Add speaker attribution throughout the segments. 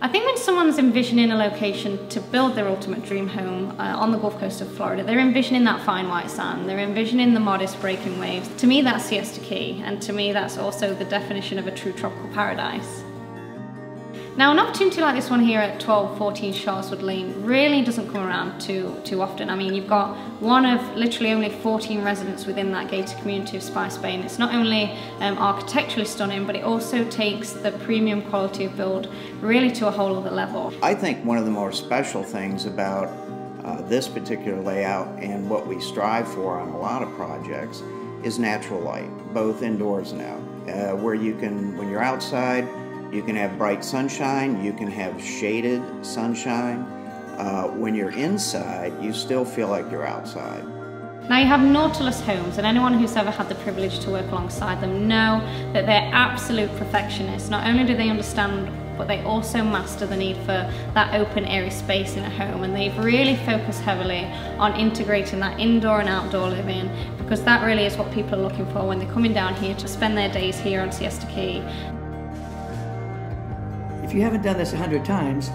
Speaker 1: I think when someone's envisioning a location to build their ultimate dream home uh, on the Gulf Coast of Florida, they're envisioning that fine white sand, they're envisioning the modest breaking waves. To me, that's Siesta Key, and to me, that's also the definition of a true tropical paradise. Now an opportunity like this one here at 1214 Sharswood Lane really doesn't come around too, too often. I mean you've got one of literally only 14 residents within that gated community of Spice Bay and it's not only um, architecturally stunning but it also takes the premium quality of build really to a whole other level.
Speaker 2: I think one of the more special things about uh, this particular layout and what we strive for on a lot of projects is natural light, both indoors and out, uh, where you can, when you're outside, you can have bright sunshine, you can have shaded sunshine. Uh, when you're inside, you still feel like you're outside.
Speaker 1: Now you have Nautilus Homes and anyone who's ever had the privilege to work alongside them know that they're absolute perfectionists. Not only do they understand but they also master the need for that open airy space in a home and they've really focused heavily on integrating that indoor and outdoor living because that really is what people are looking for when they're coming down here to spend their days here on Siesta Key.
Speaker 3: If you haven't done this a hundred times,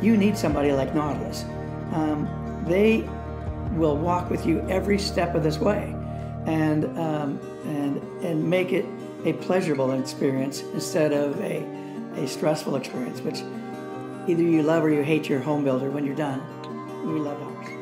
Speaker 3: you need somebody like Nautilus. Um, they will walk with you every step of this way and, um, and, and make it a pleasurable experience instead of a, a stressful experience, which either you love or you hate your home builder when you're done. We love ours.